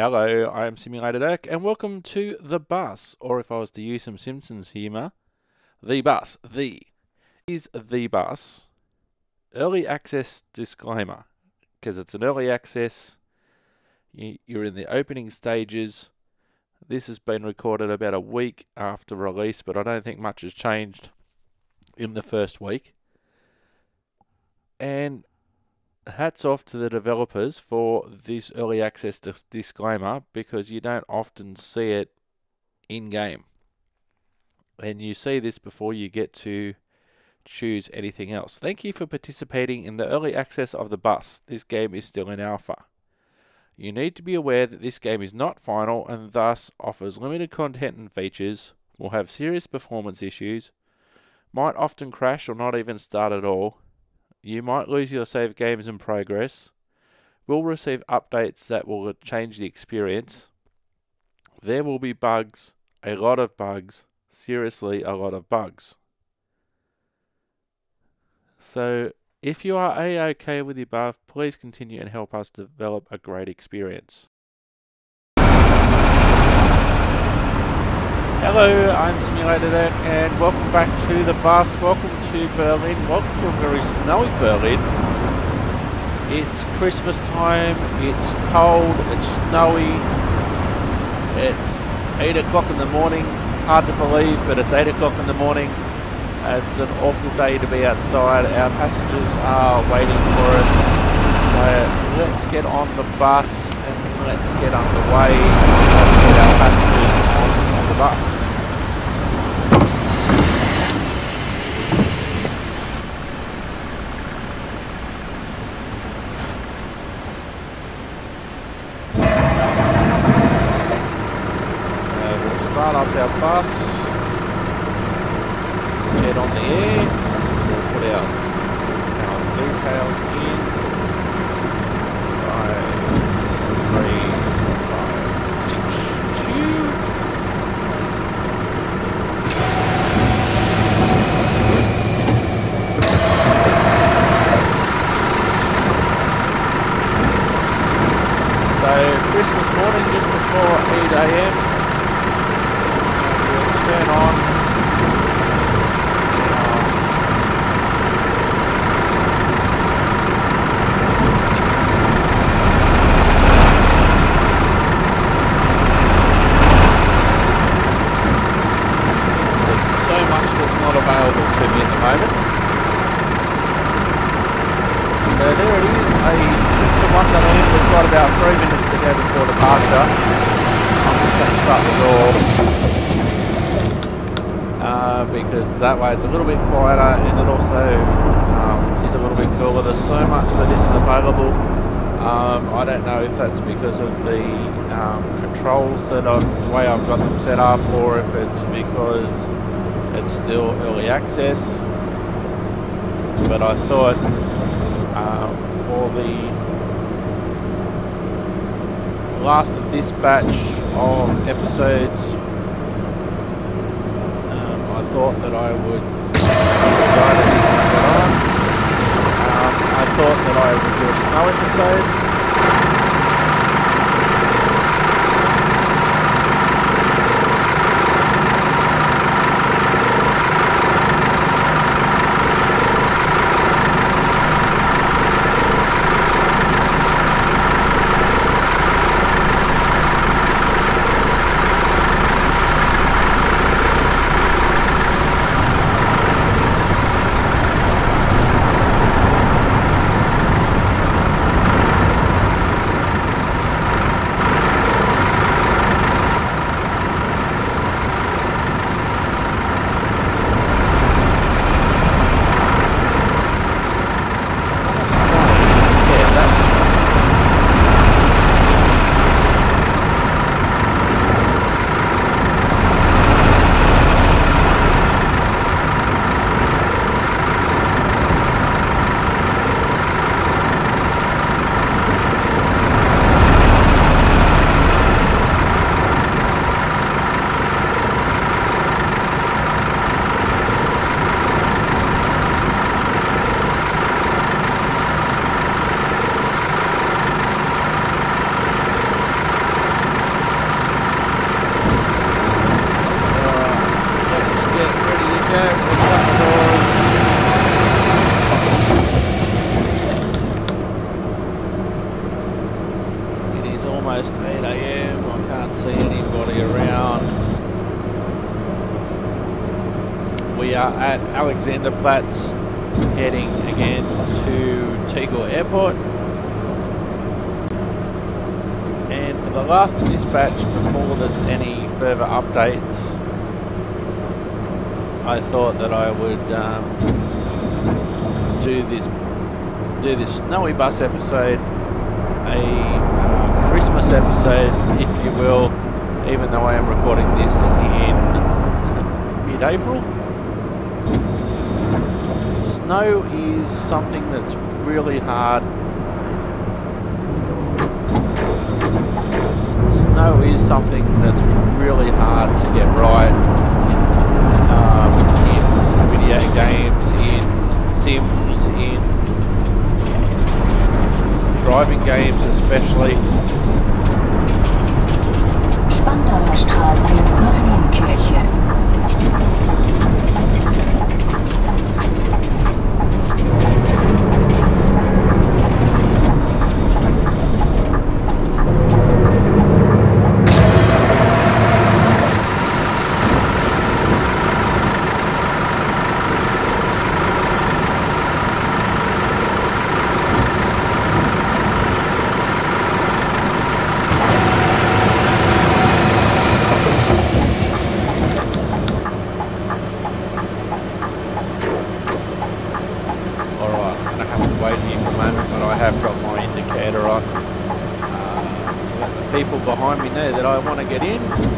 Hello, I am Simulated Erk, and welcome to The Bus, or if I was to use some Simpsons humour, The Bus. The is The Bus. Early access disclaimer, because it's an early access. You're in the opening stages. This has been recorded about a week after release, but I don't think much has changed in the first week. And hats off to the developers for this early access dis- disclaimer because you don't often see it in game. And you see this before you get to choose anything else. Thank you for participating in the early access of the bus. This game is still in alpha. You need to be aware that this game is not final and thus offers limited content and features, will have serious performance issues, might often crash or not even start at all, you might lose your save games in progress, We'll receive updates that will change the experience. There will be bugs, a lot of bugs, seriously, a lot of bugs. So, if you are a okay with the above, please continue and help us develop a great experience. Hello, I'm Simulated Erk, and welcome back to the bus. Welcome to Berlin. Welcome to a very snowy Berlin. It's Christmas time. It's cold. It's snowy. It's eight o'clock in the morning. Hard to believe, but it's eight o'clock in the morning. It's an awful day to be outside. Our passengers are waiting for us. So let's get on the bus and let's get underway. Let's get our passengers start up our bus, get on the air, put our, our details in. Five, three, five, six, two. So Christmas morning, just before 8 a.m. We'll turn on. our- There's so much that's not available to me at the moment. So there it is, a Prince of Wonderland. We've got about three minutes to go before departure. I'm just going to shut the door. Uh, because that way it's a little bit quieter and it also um, is a little bit cooler. There's so much that isn't available. Um, I don't know if that's because of the um, controls that I've, the way I've got them set up or if it's because it's still early access. But I thought um, for the last of this batch of episodes, um, I thought that I would. Um, I thought that I would do a snow episode. Alexanderplatz, heading again to Tegel Airport. And for the last dispatch, before there's any further updates, I thought that I would um, do this do this snowy bus episode, a uh, Christmas episode, if you will, even though I am recording this in mid-April. Snow is something that's really hard. Snow is something that's really hard to get right um, in video games, in sims, in driving games especially. Spandauer Straße nach want to get in.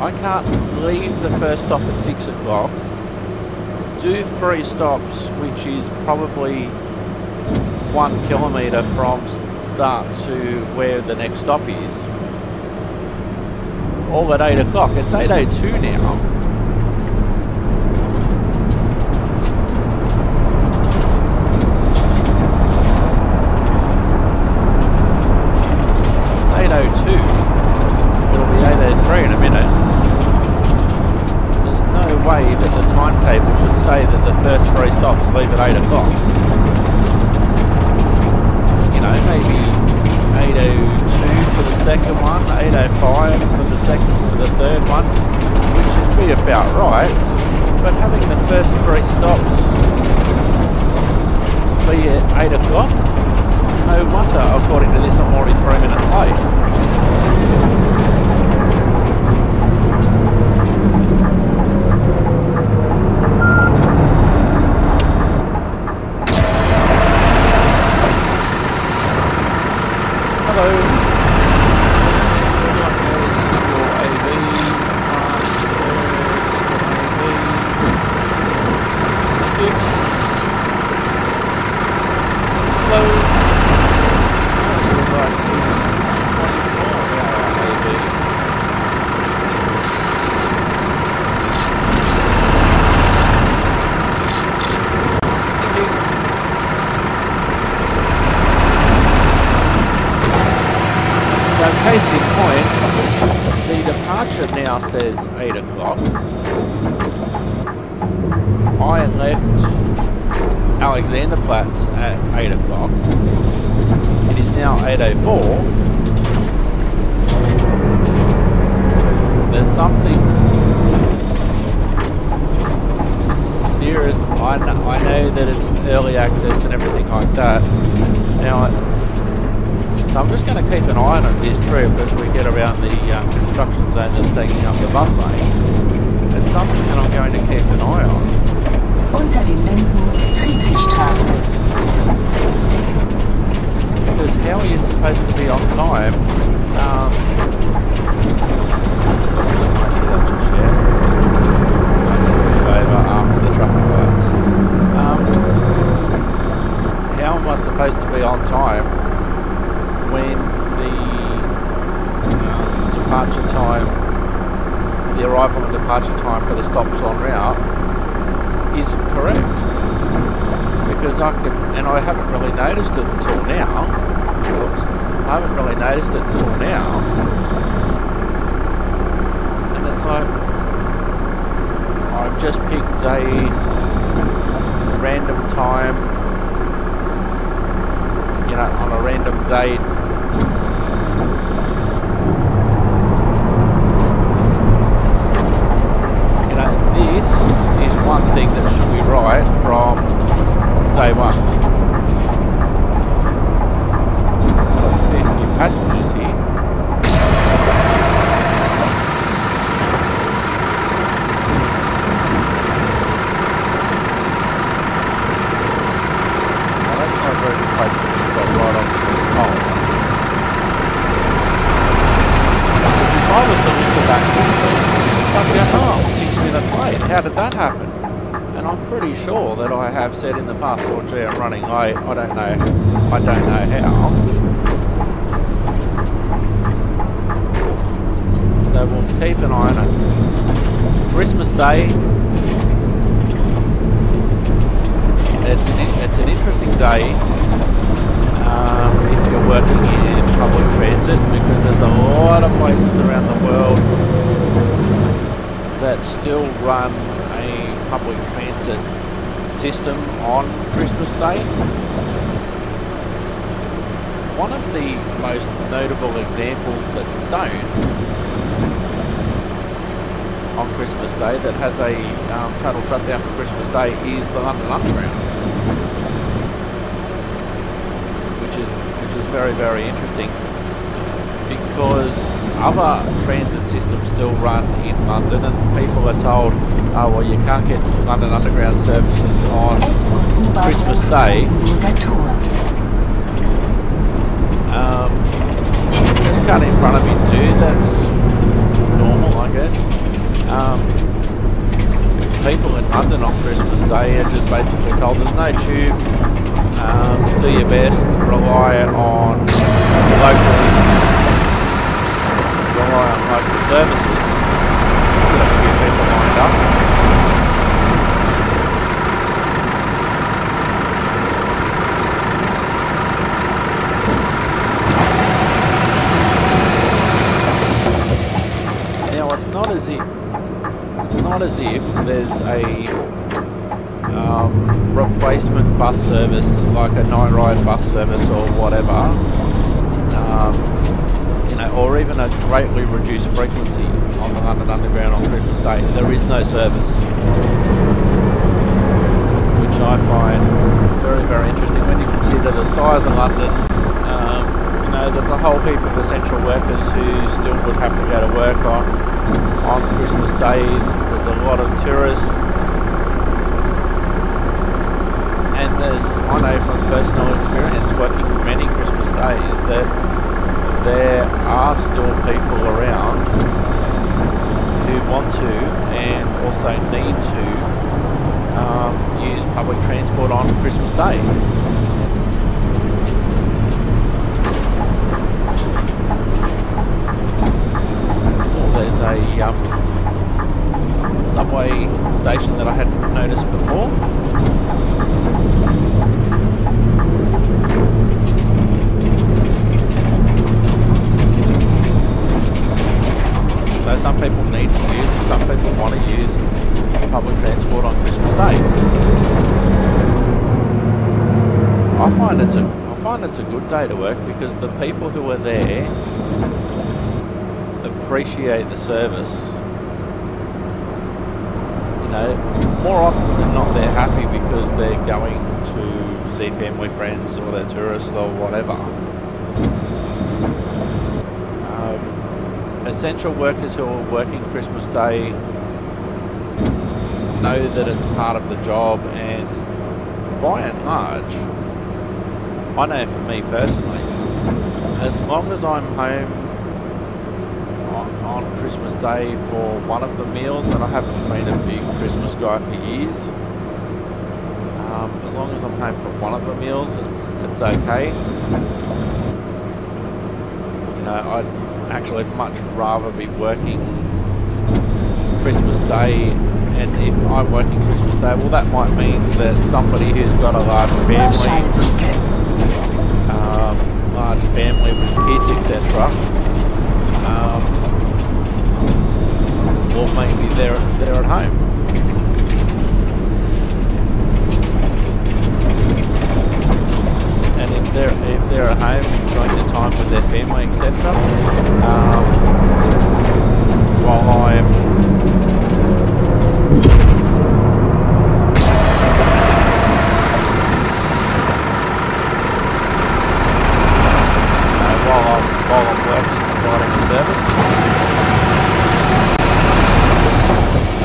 I can't leave the first stop at 6 o'clock, do three stops, which is probably one kilometre from start to where the next stop is, all at 8 o'clock. It's 8.02 now. something serious. I know, I know that it's early access and everything like that. Now, so I'm just going to keep an eye on it, trip as we get around the um, construction zone that's taking up the bus lane. It's something that I'm going to keep an eye on. Unter den Linden Friedrichstraße. Because how are you supposed to be on time um, um, how am I supposed to be on time when the um, departure time, the arrival and departure time for the stops on route isn't correct? because I can, and I haven't really noticed it until now. I haven't really noticed it until now. And it's like, I've just picked a random time, you know, on a random date. You know, this is one thing that should be right from day one. Fifty passengers here. Now that's not a very good place for me to stop right on the pole. If I was to look at that quickly, I'd go, oh, six minutes late. How did that happen? And I'm pretty sure that I have said in the past, oh gee, I'm running late. I don't know. I don't know how. So we'll keep an eye on it. Christmas Day. It's an it's an interesting day um, if you're working in public transit because there's a lot of places around the world that still run a public transit system on Christmas Day. One of the most notable examples that don't on Christmas Day that has a um, total shutdown for Christmas Day is the London Underground, which is which is very very interesting because other transit systems still run in London and people are told, oh well you can't get London Underground services on Christmas Day. Um, just cut in front of me, dude. That's normal, I guess. Um, people in London on Christmas Day are just basically told there's no tube. Um, do your best. Rely on local. Rely on local services. Got a few people lined up. Now it's not as if it's not as if there's a um, replacement bus service like a night ride bus service or whatever, um, or even a greatly reduced frequency on the London Underground on Christmas Day. There is no service, which I find very very interesting when you consider the size of London. Um, you know, there's a whole heap of essential workers who still would have to go to work on on Christmas Day. There's a lot of tourists, and there's I know from personal experience working many Christmas days that there are still people around who want to and also need to um, use public transport on Christmas Day. Oh, there's a um, subway station that I hadn't noticed before. Some people need to use it, some people want to use public transport on Christmas Day. I find it's a I find it's a good day to work because the people who are there appreciate the service. You know, more often than not, they're happy because they're going to see family, friends, or they're tourists or whatever. Essential workers who are working Christmas Day know that it's part of the job, and by and large, I know for me personally, as long as I'm home on, Christmas Day for one of the meals, and I haven't been a big Christmas guy for years, um, as long as I'm home for one of the meals, it's it's okay. You know, I'd much rather be working Christmas Day and if I'm working Christmas Day, well that might mean that somebody who's got a large family, um, large family with kids, etc., um, well maybe they're they're at home. And if they're if they're at home enjoying their time with their family, etc., um, while I'm uh, while I'm while I'm working providing a service.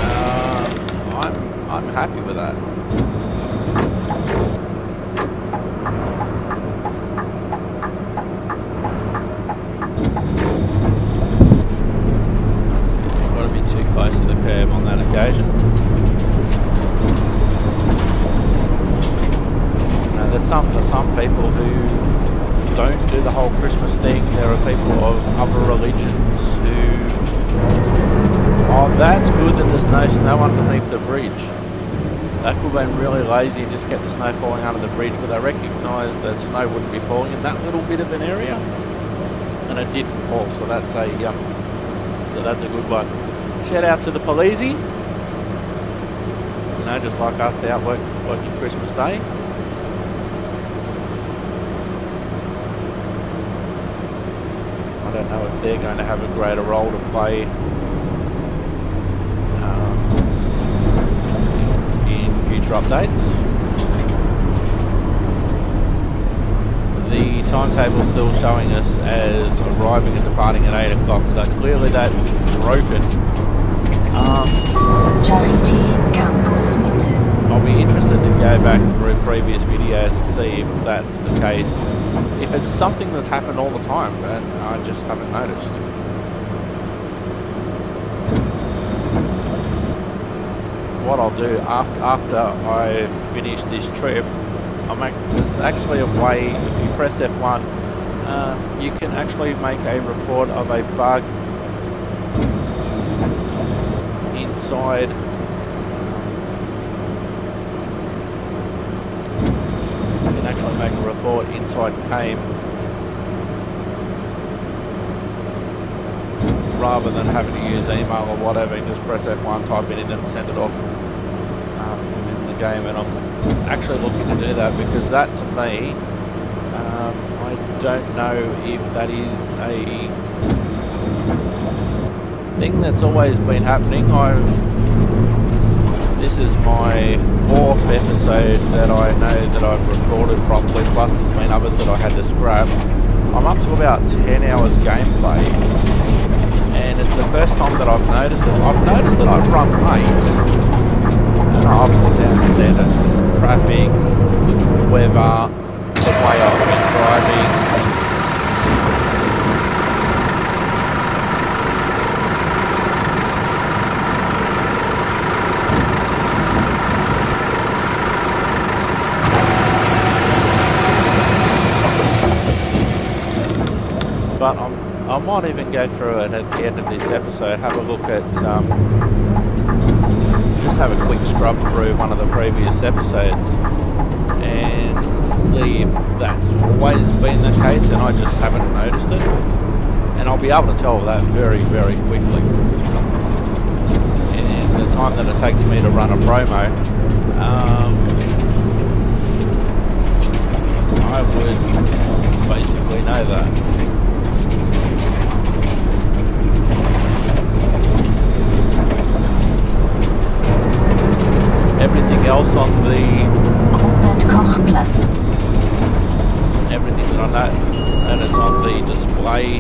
Uh, I'm I'm happy with that. Got to be too close to the curb on that occasion. Now, there's some there's some people who don't do the whole Christmas thing. There are people of other religions who, oh, that's good that there's no snow underneath the bridge. They could have been really lazy and just kept the snow falling under the bridge, but they recognised that snow wouldn't be falling in that little bit of an area, and it didn't fall. So that's a um, so that's a good one. Shout out to the Polizei. You know, just like us out work, working Christmas Day. I don't know if they're going to have a greater role to play um, in future updates. The timetable's still showing us as arriving and departing at 8 o'clock, so clearly that's broken. Um, Charité Campus Mitte. I'll be interested to go back through previous videos and see if that's the case. If it's something that's happened all the time and I just haven't noticed. What I'll do after after I finish this trip, There's actually a way if you press F1, um, you can actually make a report of a bug inside You can actually make a report inside CAME rather than having to use email or whatever. And just press F1, type it in and send it off uh, within the game and I'm actually looking to do that because that to me um, I don't know if that is a thing that's always been happening. I've this is my fourth episode that I know that I've recorded properly, plus there's been others that I had to scrap. I'm up to about 10 hours gameplay, and it's the first time that I've noticed it. I've noticed that I've run late, and I've put down that traffic, weather, the way I've been driving. but I'm, I might even go through it at the end of this episode, have a look at, um, just have a quick scrub through one of the previous episodes and see if that's always been the case and I just haven't noticed it. And I'll be able to tell that very, very quickly. And the time that it takes me to run a promo, um, I would basically know that. Everything that I know that is on the display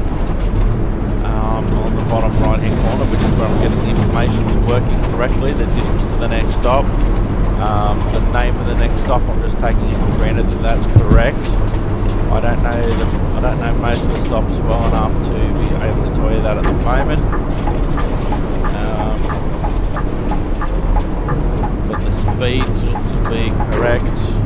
um, on the bottom right hand corner which is where I'm getting the information is working correctly, the distance to the next stop, um, the name of the next stop, I'm just taking it for granted that that's correct. I don't know the, I don't know most of the stops well enough to be able to tell you that at the moment. Um, but the speeds look to be correct.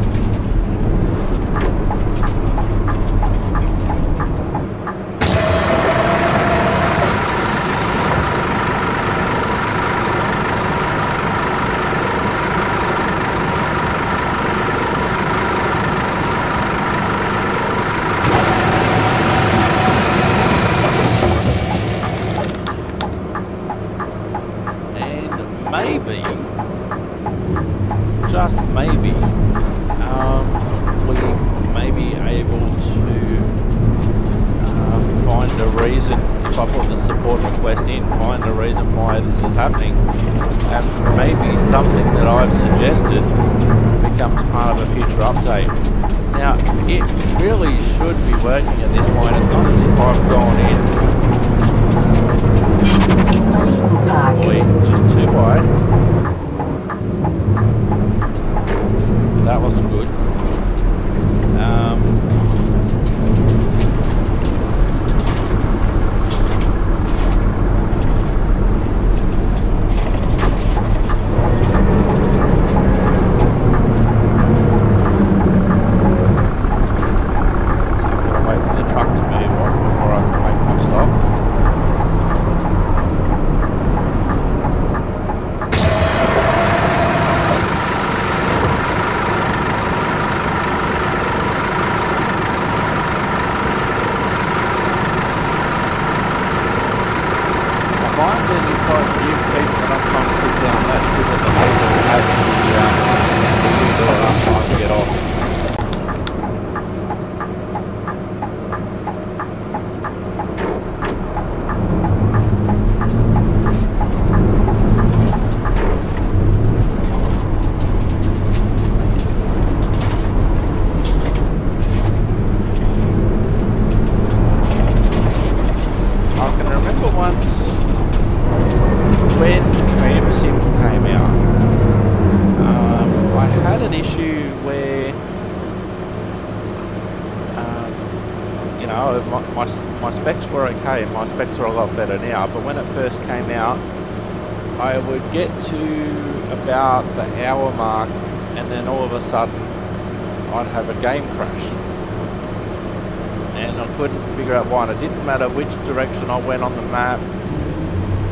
Direction I went on the map,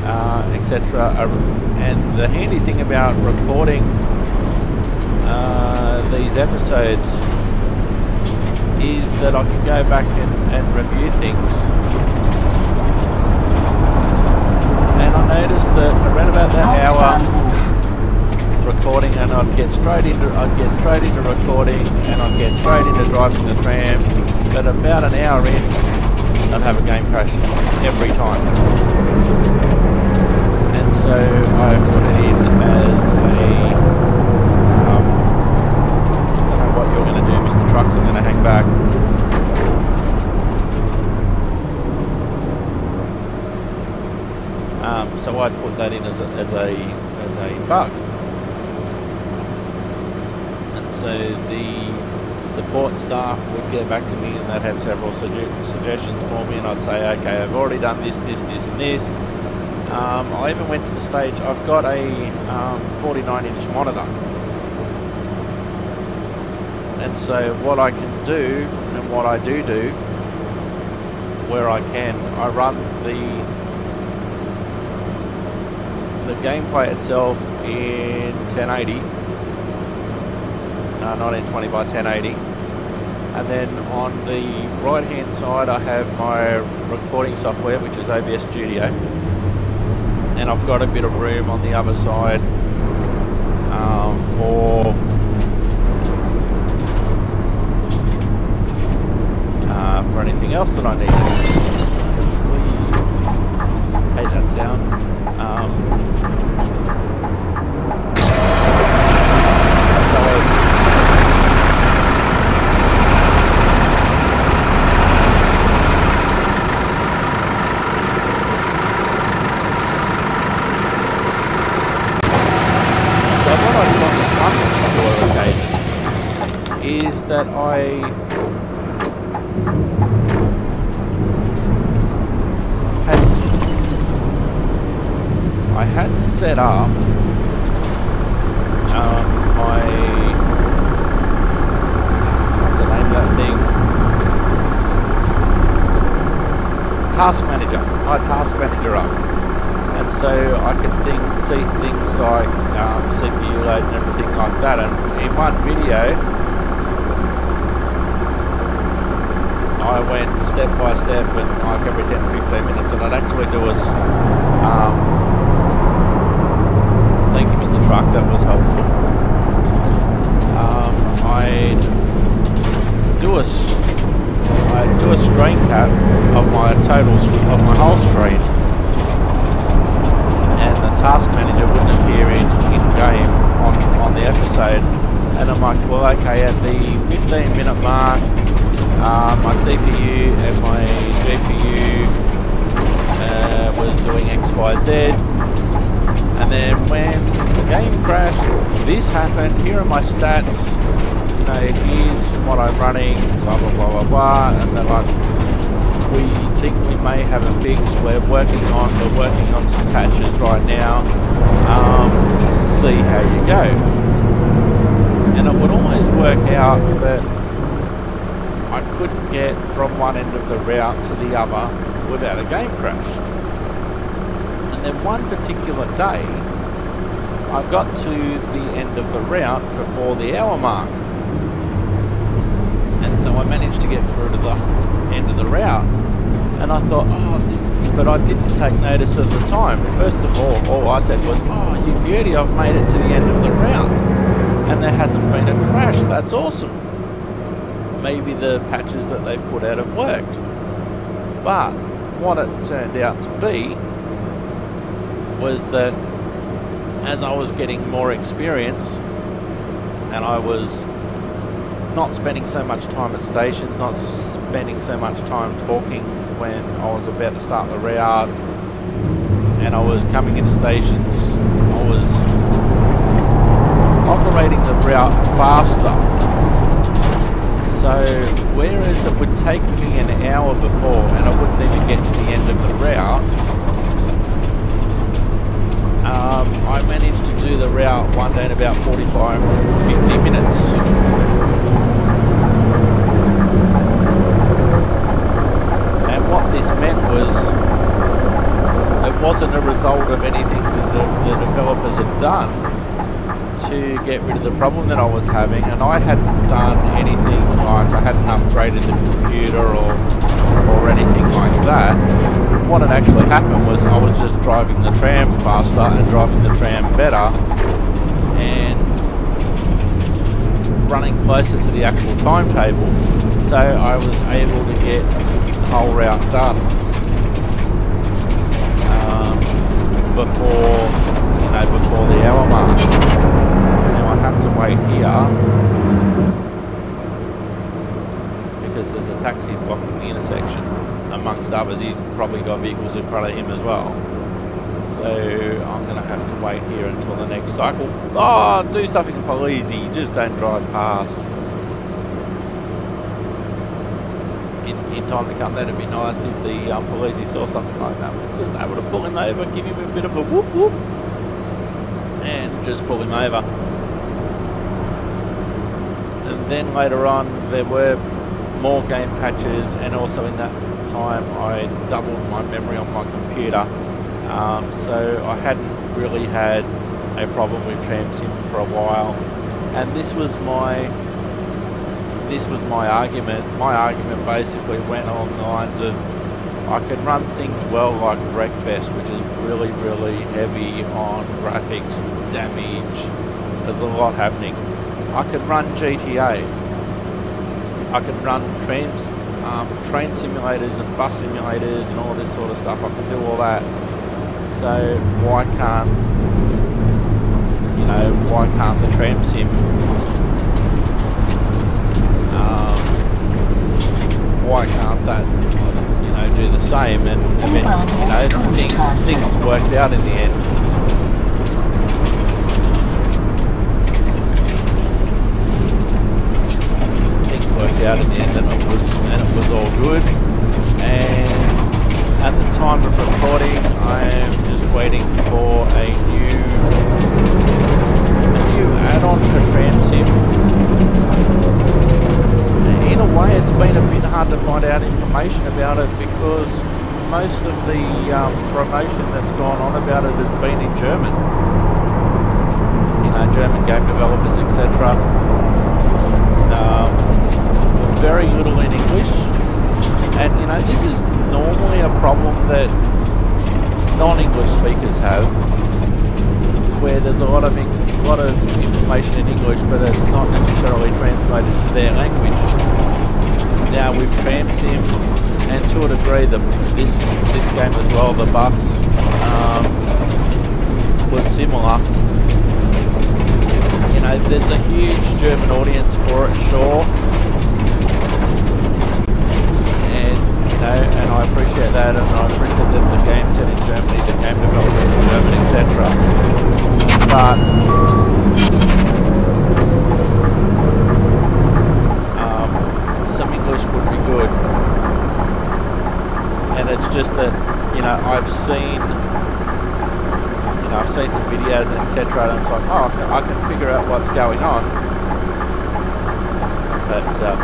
uh, etc. And the handy thing about recording uh, these episodes is that I can go back and, and review things. And I noticed that around about that hour recording and I'd get straight into I'd get straight into recording and I'd get straight into driving the tram. But about an hour in I'd have a game crash every time. And so I put it in as a um, I don't know what you're gonna do, Mr. Trucks, I'm gonna hang back. Um, so I'd put that in as a, as a as a bug. And so the support staff would get back to me and they'd have several sugge- suggestions for me, and I'd say, okay, I've already done this, this, this, and this. Um, I even went to the stage. I've got a um, 49-inch monitor, and so what I can do, and what I do do, where I can, I run the the gameplay itself in 1080 uh, 1920 by 1080 and then on the right hand side I have my recording software which is OBS Studio and I've got a bit of room on the other side um, for uh, for anything else that I need. Hate that sound. Um, so is that I had I had set up um, my what's the name of that thing? Task manager. My task manager up, and so I could think, see things like um, CPU load and everything like that. And in one video, I went step by step and like every 10 15 minutes, and I'd actually do a. Um, thank you, Mr. Truck. That was helpful. Um, I'd do a. I'd do a screen cap of my total of my whole screen, and the task manager wouldn't appear in in game on on the episode. And I'm like, well, okay, at the 15 minute mark, uh, my CPU and my GPU uh, was doing X, Y, Z. And then when the game crashed, this happened. Here are my stats. You know, here's what I'm running. Blah blah blah blah blah. And they're like, we think we may have a fix. We're working on. We're working on some patches right now. Um, see how you go. And it would always work out I couldn't get from one end of the route to the other without a game crash. And then one particular day, I got to the end of the route before the hour mark. And so I managed to get through to the end of the route. And I thought, oh, but I didn't take notice of the time. First of all, all I said was, oh, you beauty, I've made it to the end of the route. And there hasn't been a crash. That's awesome. Maybe the patches that they've put out have worked. But what it turned out to be was that as I was getting more experience and I was not spending so much time at stations, not spending so much time talking when I was about to start the route and I was coming into stations, I was operating the route faster. So whereas it would take me an hour before and I wouldn't even get to the end of the route, um, I managed to do the route one day in about 45 50 minutes. And what this meant was it wasn't a result of anything that the, the developers had done to get rid of the problem that I was having, and I hadn't done anything like I hadn't upgraded the computer or or anything like that. What had actually happened was I was just driving the tram faster and driving the tram better, and running closer to the actual timetable, so I was able to get the whole route done um, before you know before the hour mark. Wait here because there's a taxi blocking the intersection. Amongst others, he's probably got vehicles in front of him as well. So I'm going to have to wait here until the next cycle. Oh, do something police just don't drive past. In, in time to come, that'd be nice if the um, police saw something like that. We're just able to pull him over, give him a bit of a whoop whoop, and just pull him over. Then later on, there were more game patches, and also in that time, I doubled my memory on my computer. Um, so I hadn't really had a problem with TramSim for a while, and this was my this was my argument. My argument basically went on the lines of I can run things well like Wreckfest, which is really really heavy on graphics, damage. There's a lot happening. I could run GTA. I can run trams, um, train simulators and bus simulators and all this sort of stuff. I can do all that. So why can't you know why can't the tram sim? Um, why can't that you know do the same? And I mean, you know things things worked out in the end. Out in the end, and it was and it was all good. And at the time of recording, I am just waiting for a new a new add-on for TramSim. In a way, it's been a bit hard to find out information about it because most of the um, promotion that's gone on about it has been in German. You know, German game developers, etc. Um, very little in English, and you know, this is normally a problem that non-English speakers have, where there's a lot of lot of information in English, but it's not necessarily translated to their language. Now with TramSim, and to a degree, the this this game as well, the bus um, was similar. You know, there's a huge German audience for it, sure. And you know, and I appreciate that, and I appreciate that the game set in Germany, the game developers in Germany, etc. But um, some English would be good. And it's just that, you know, I've seen, you know, I've seen some videos and etc. And it's like, oh, I can, figure out what's going on. But um,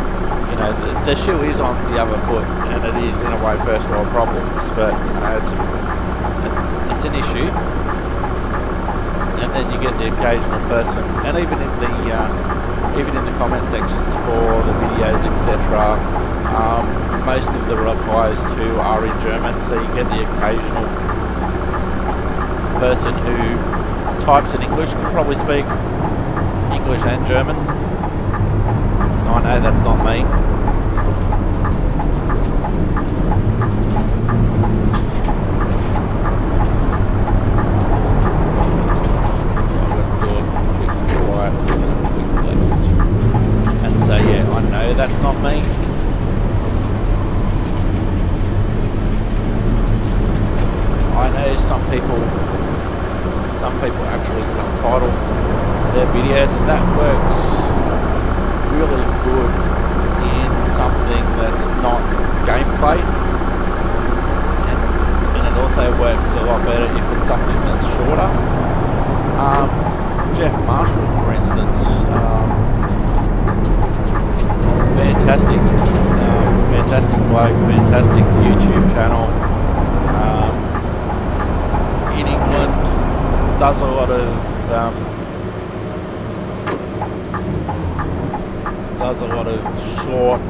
you know, the, the shoe is on the other foot, it is in a way first world problems. But you know, it's a, it's, it's an issue. And then you get the occasional person, and even in the uh, even in the comment sections for the videos, etc. Um, most of the replies to are in German, so you get the occasional person who types in English can probably speak English and German. I know that's not me. So I'm going to do a quick right and a quick left. And say, that's not me. I know some people, some people actually subtitle their videos, and that works really good in something that's not gameplay, and and it also works a lot better if it's something that's shorter. Um, Geoff Marshall, for instance, um, fantastic, um, fantastic bloke, fantastic YouTube channel. Um, in England, does a lot of um, does a lot of short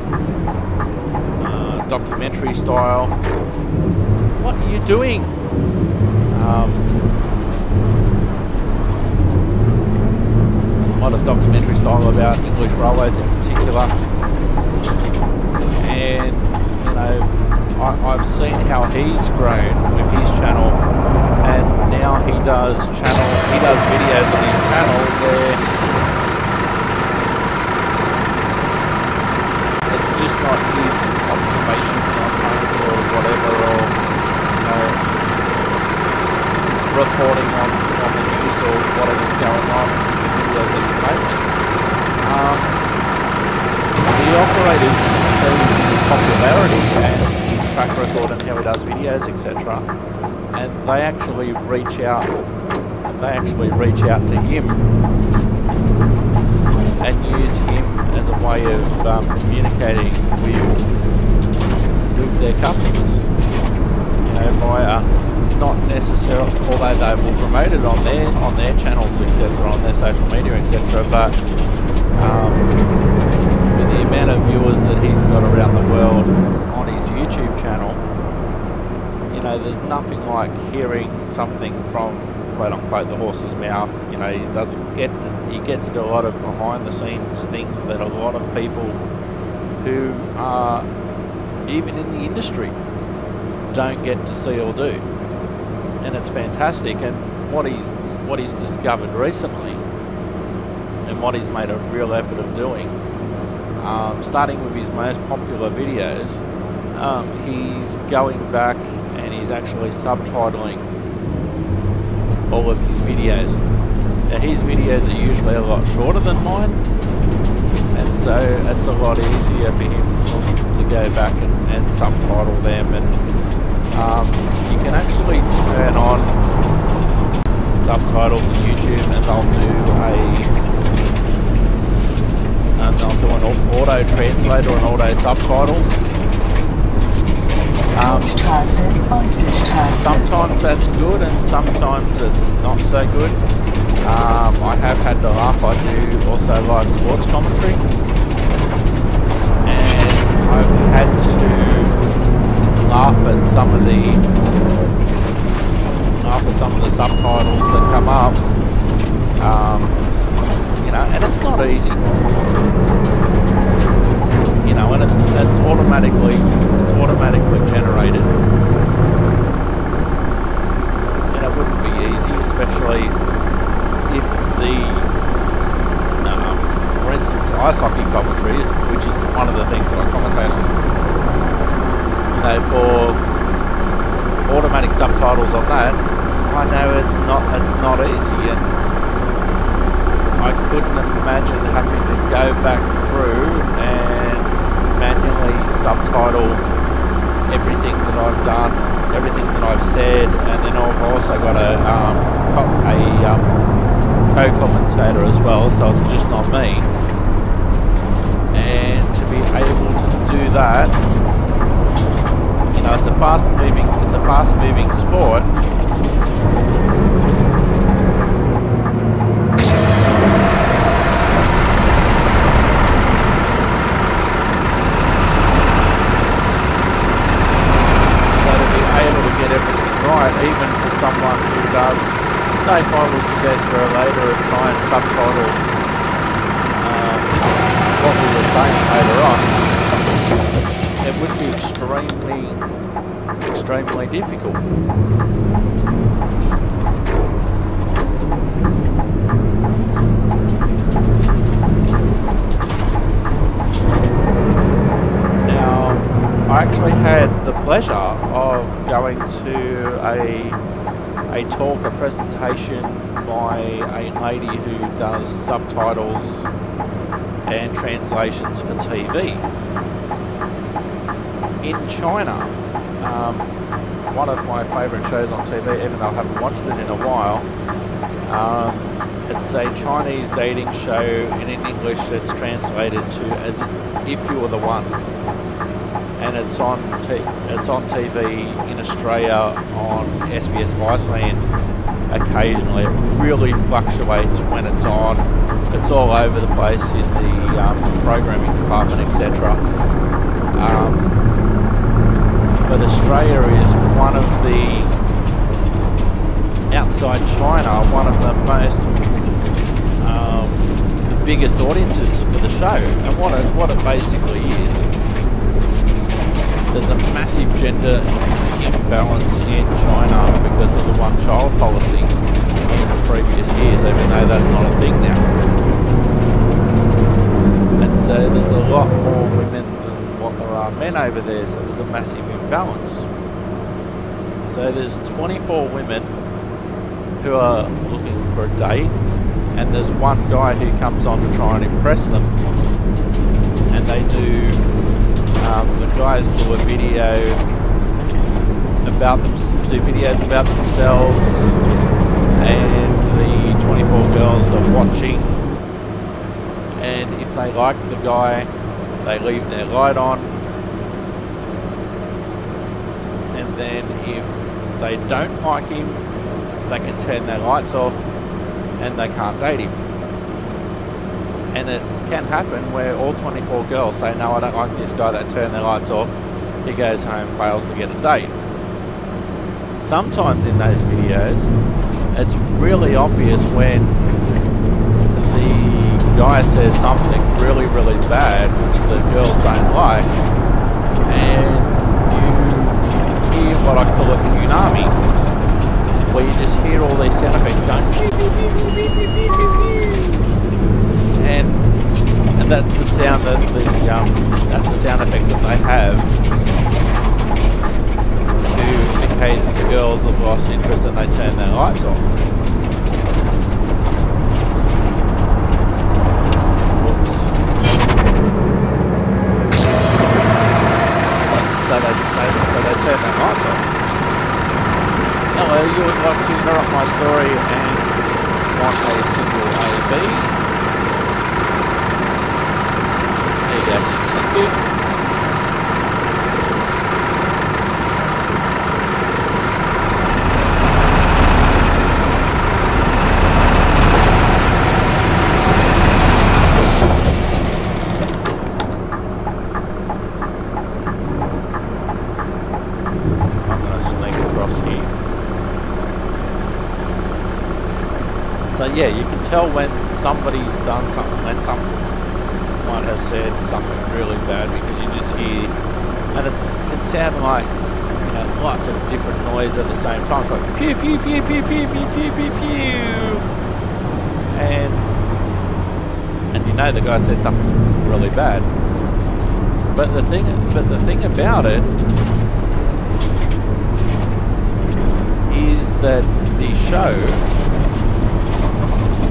uh, documentary style. What are you doing? Um, a lot of documentary style about English railways in particular, and you know. I, I've seen how he's grown with his channel, and now he does channel. He does videos on his channel where it's just not his observations on things or whatever, or you know, reporting on, on the news or whatever's going on in the videos that he's making. Um, the operators see his popularity and his track record and how he does videos, etc. And they actually reach out, and they actually reach out to him and use him as a way of um, communicating with with their customers. You know, via not necessarily, although they will promote it on their on their channels, etc., on their social media, etc. But um, with the amount of viewers that he's got around the world on his YouTube channel, you know, there's nothing like hearing something from quote unquote the horse's mouth. You know, he doesn't get to, he gets to a lot of behind the scenes things that a lot of people who are even in the industry don't get to see or do. And it's fantastic. And what he's what he's discovered recently, and what he's made a real effort of doing, um, starting with his most popular videos, um, he's going back and he's actually subtitling all of his videos. Now his videos are usually a lot shorter than mine, and so it's a lot easier for him to go back and, and subtitle them and um, you can actually turn on subtitles on YouTube and they'll do a and they'll do an auto translate or an auto subtitle. Sometimes that's good and sometimes it's not so good. Um, I have had to laugh. I do also live sports commentary, and I've had to laugh at some of the In China, um, one of my favourite shows on TV, even though I haven't watched it in a while, um, it's a Chinese dating show, and in English it's translated to as if you were the one and it's on it's on TV in Australia on SBS Viceland occasionally. It really fluctuates when it's on. It's all over the place in the um, programming department, etc. Um, but Australia is one of the outside China, one of the most um, the biggest audiences for the show, and what it what it basically is there's a massive gender imbalance in China because of the one child policy in previous years, even though that's not a thing now. And so there's a lot more women than what there are men over there, so there's a massive imbalance. So there's 24 women who are looking for a date, and there's one guy who comes on to try and impress them, and they do um, the guys do a video about them, do videos about themselves, and the 24 girls are watching. And if they like the guy, they leave their light on. Then if they don't like him, they can turn their lights off and they can't date him. And it can happen where all 24 girls say, no, I don't like this guy, they turn their lights off. He goes home, fails to get a date. Sometimes in those videos, it's really obvious when the guy says something really, really bad, which the girls don't like, somebody's done something, when someone has said something really bad because you just hear, and it can sound like you know lots of different noise at the same time. It's like pew pew pew pew pew pew pew pew pew, and and you know the guy said something really bad. But the thing, but the thing about it is that the show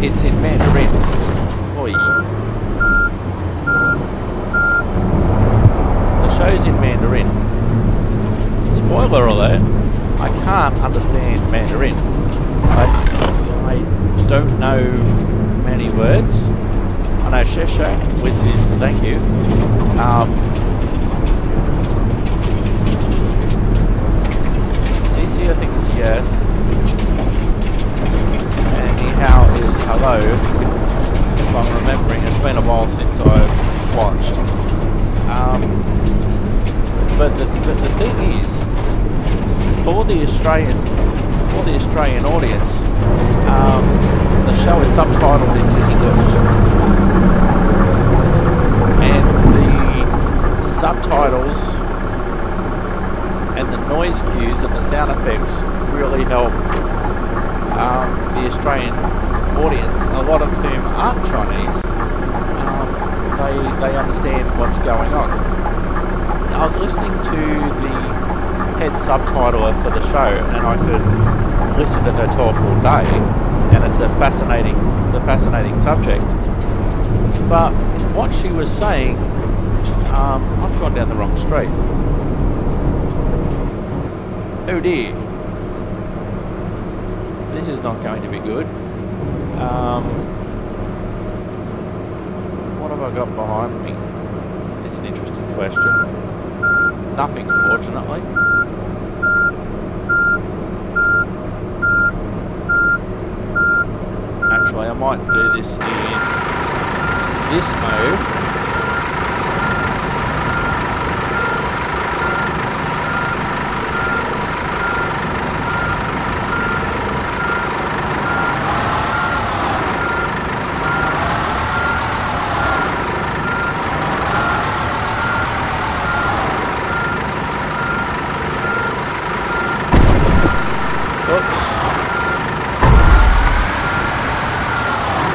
it's in Mandarin. Oi. The show's in Mandarin. Spoiler alert, I can't understand Mandarin. I, I don't know many words. I know Sheshe, which is thank you. Um, CC I think is yes. And Nihao is hello, if, if I'm remembering. It's been a while since I've watched. Um, but the, but the thing is, for the Australian for the Australian audience, um, the show is subtitled into English. And the subtitles and the noise cues and the sound effects really help um, the Australian audience, a lot of whom aren't Chinese, um, they, they understand what's going on. I was listening to the head subtitler for the show and I could listen to her talk all day and it's a fascinating it's a fascinating subject. But what she was saying, um, I've gone down the wrong street. Oh dear. This is not going to be good. Um, what have I got behind me? It's an interesting question. Nothing, fortunately. Actually, I might do this in this mode. Oops.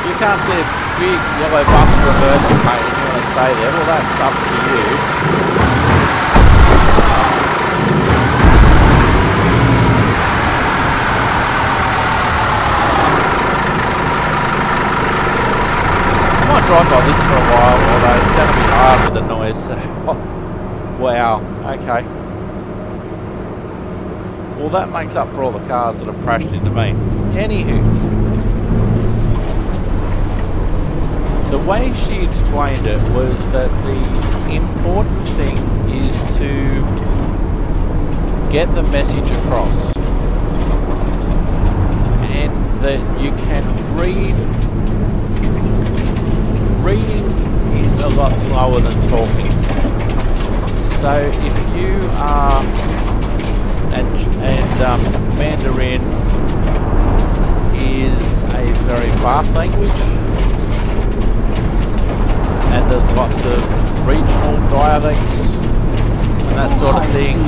You can't see a big yellow bus reversing, mate, and you want to stay there. Well, that's up to you. I might drive by this for a while, although it's going to be hard with the noise. So. wow, okay. Well, that makes up for all the cars that have crashed into me. Anywho, the way she explained it was that the important thing is to get the message across. And that you can read. Reading is a lot slower than talking. So if you are and, and um, Mandarin is a very fast language and there's lots of regional dialects and that sort of thing.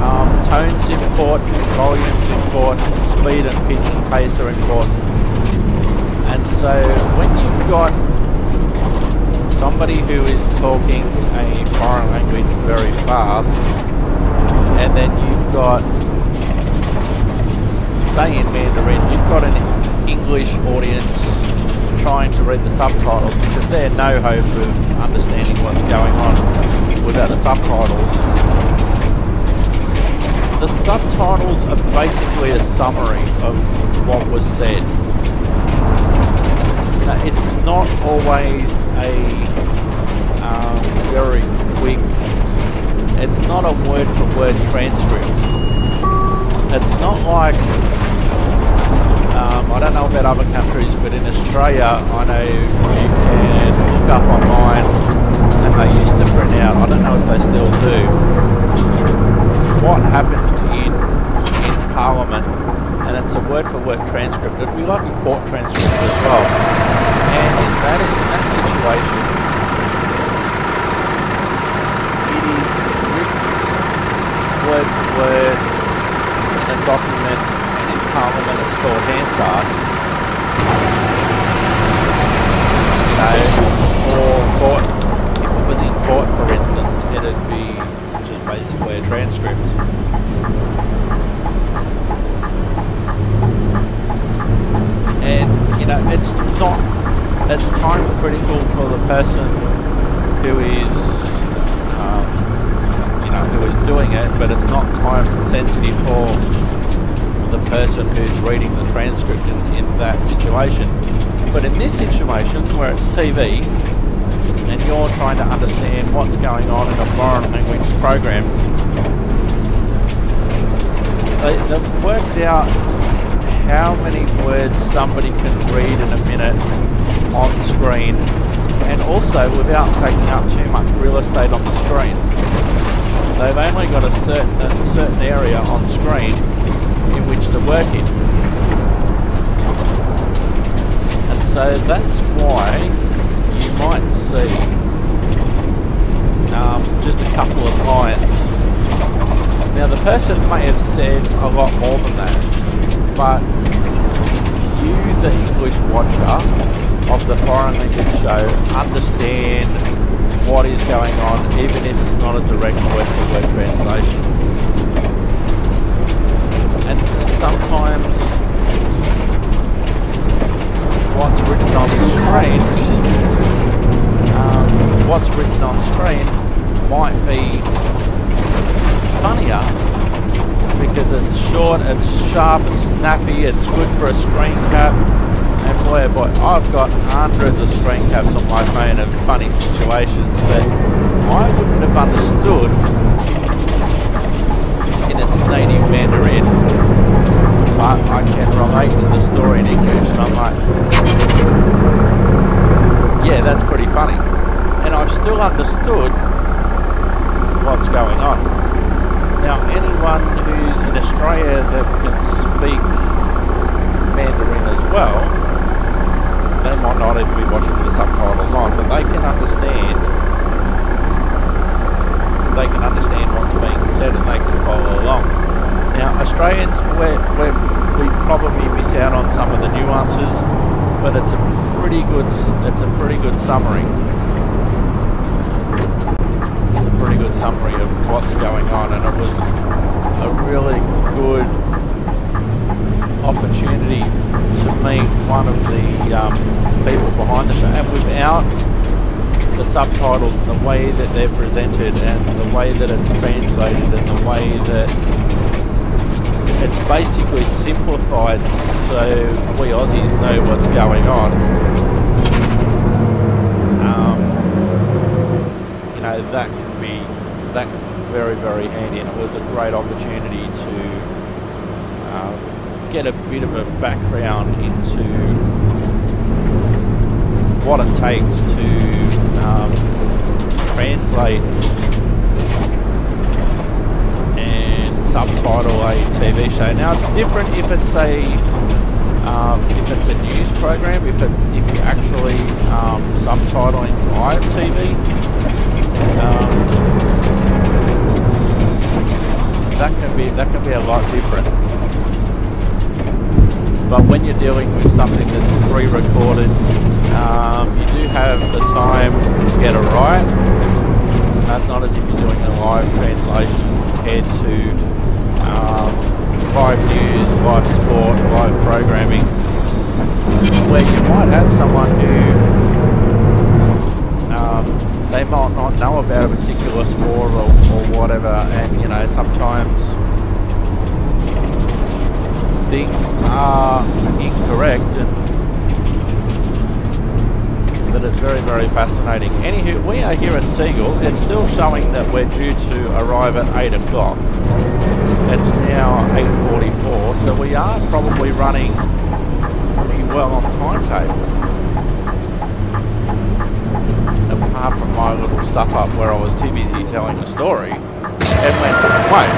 Um, tone's important, volume's important, speed and pitch and pace are important. And so when you've got somebody who is talking a foreign language very fast, and then you've got, say in Mandarin, you've got an English audience trying to read the subtitles because they're no hope of understanding what's going on without the subtitles. the subtitles are basically a summary of what was said. Know, it's not always a um, very quick. It's not a word for word transcript. It's not like um, I don't know about other countries, but in Australia, I know you can look up online, and they used to print out. I don't know if they still do. What happened in in Parliament, and it's a word for word transcript. It'd be like a court transcript as well. And in that in that situation, it is written word for word in a document and in Parliament it's called Hansard. Know, or court, if it was in court for instance, it'd be just basically a transcript. And, you know, it's not, it's time critical for the person who is um, you know, who is doing it, but it's not time sensitive for the person who's reading the transcript in, in that situation. But in this situation, where it's TV, and you're trying to understand what's going on in a foreign language program, they, they've worked out how many words somebody can read in a minute on screen and also without taking up too much real estate on the screen. They've only got a certain a certain area on screen which to work in. And so that's why you might see um, just a couple of lines. Now the person may have said a lot more than that, but you, the English watcher, of the foreign language show understand what is going on, even if it's not a direct word for word translation. And, s- and sometimes what's written on screen, um, what's written on screen might be funnier because it's short, it's sharp, it's snappy, it's good for a screen cap. And boy, oh boy, I've got hundreds of screen caps on my phone of funny situations that I wouldn't have understood in its native Mandarin. But I can relate to the story in English, and I'm like, yeah, that's pretty funny. And I've still understood what's going on. Now, anyone who's in Australia that can speak Mandarin as well, they might not even be watching the subtitles on, but they can understand. They can understand what's being said and they can follow along. Now, Australians, we're, we're, we probably miss out on some of the nuances, but it's a pretty good. It's a pretty good summary. It's a pretty good summary of what's going on, and it was a really good opportunity to meet one of the um, people behind the show, and without the subtitles and the way that they're presented and the way that it's translated and the way that it's basically simplified so we Aussies know what's going on. Um, you know that can be that's very very handy, and it was a great opportunity to um, get a bit of a background into what it takes to um, translate and subtitle a TV show. Now it's different if it's a um, if it's a news program, if it's if you're actually um, subtitling live TV. Um, that can be that can be a lot different. But when you're dealing with something that's pre-recorded, um, you do have the time to get it right. That's not as if you're doing a live translation compared to um, live news, live sport, live programming, where you might have someone who um, they might not know about a particular sport or, or whatever, and you know sometimes things are incorrect and that it's very, very fascinating. Anywho, we are here at Tegel. It's still showing that we're due to arrive at 8 o'clock. It's now 8.44, so we are probably running pretty well on timetable. Apart from my little stuff up where I was too busy telling a story went, wait,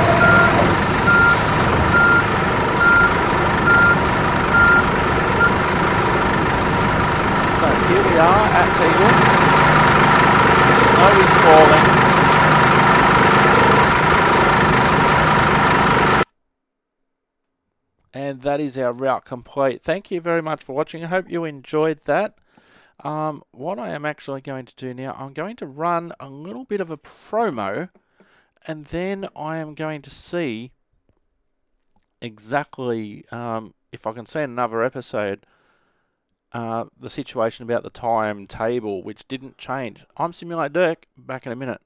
So here we are at Tegel. Snow is falling. And that is our route complete. Thank you very much for watching. I hope you enjoyed that. Um, what I am actually going to do now, I'm going to run a little bit of a promo and then I am going to see exactly um, if I can see another episode uh, the situation about the timetable, which didn't change. I'm Simulated Erk, back in a minute.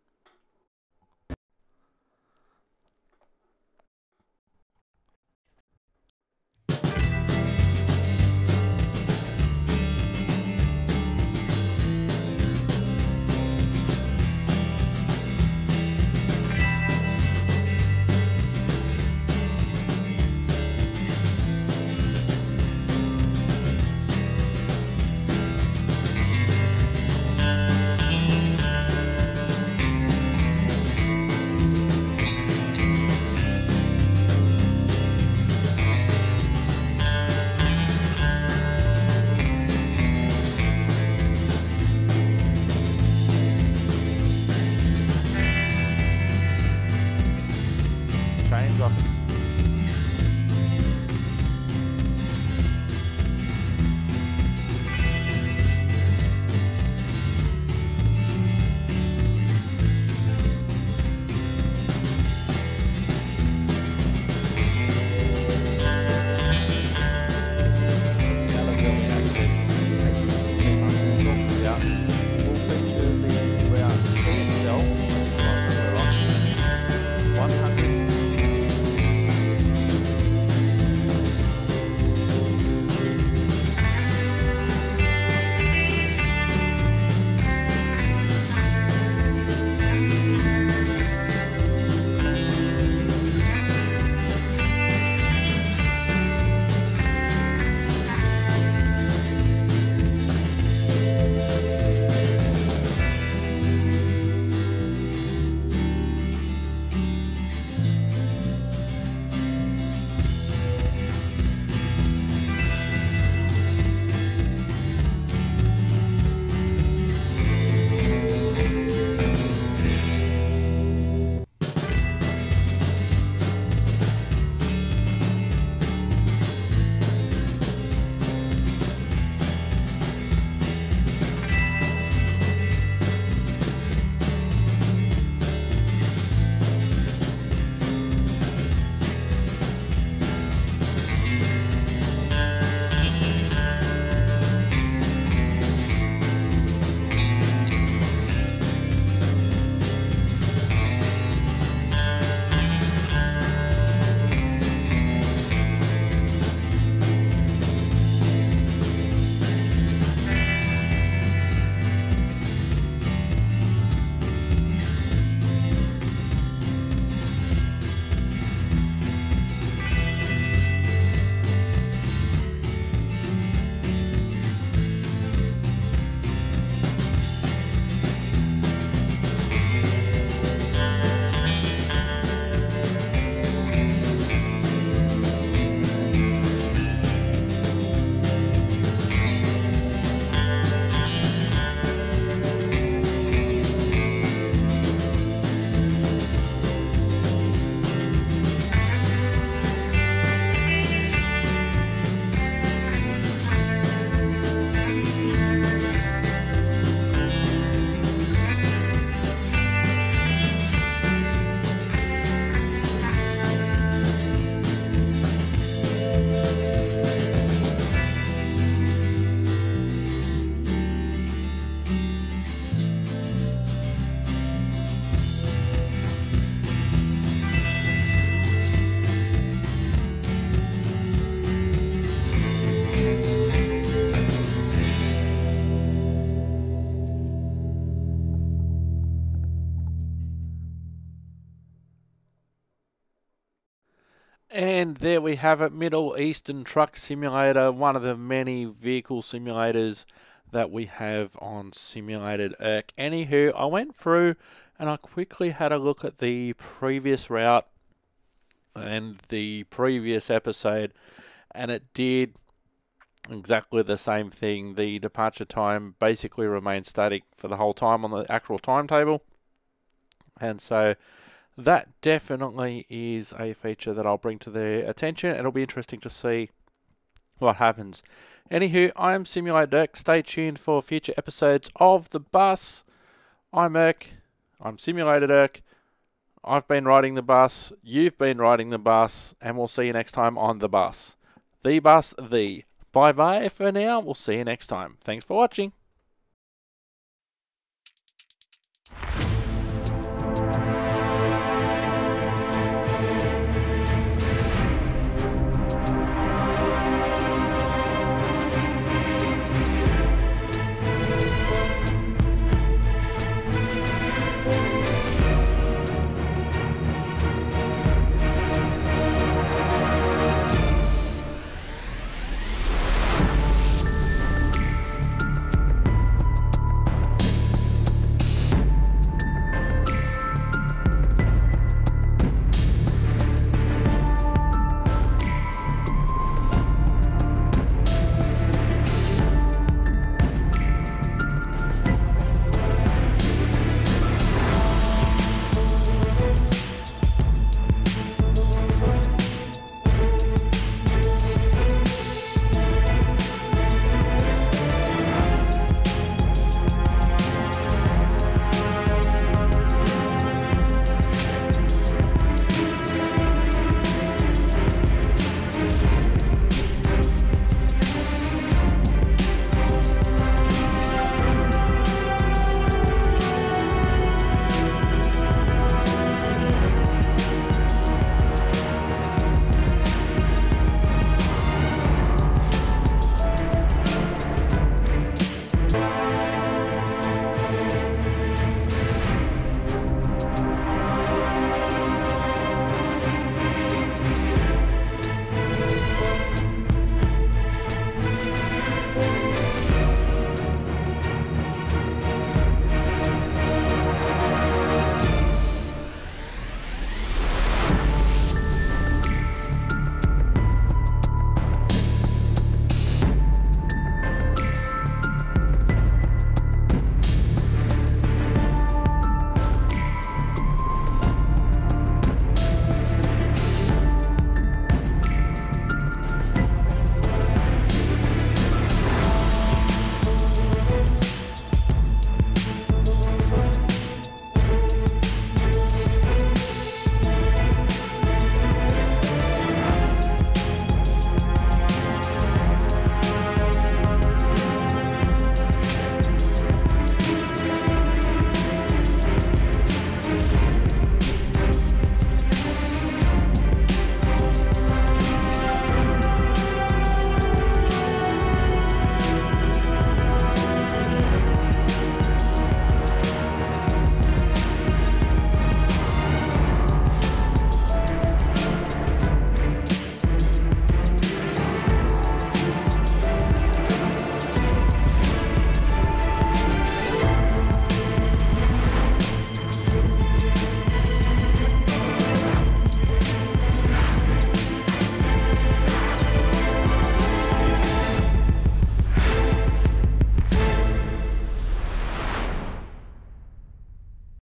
There we have it Middle Eastern Truck Simulator, one of the many vehicle simulators that we have on Simulated Erk. Anywho, I went through and I quickly had a look at the previous route and the previous episode, and it did exactly the same thing. The departure time basically remained static for the whole time on the actual timetable. And so that definitely is a feature that I'll bring to their attention. It'll be interesting to see what happens. Anywho, I'm Simulated Erk. Stay tuned for future episodes of The Bus. I'm Erk. I'm Simulated Erk. I've been riding the bus. You've been riding the bus. And we'll see you next time on The Bus. The Bus, the. Bye bye for now. We'll see you next time. Thanks for watching.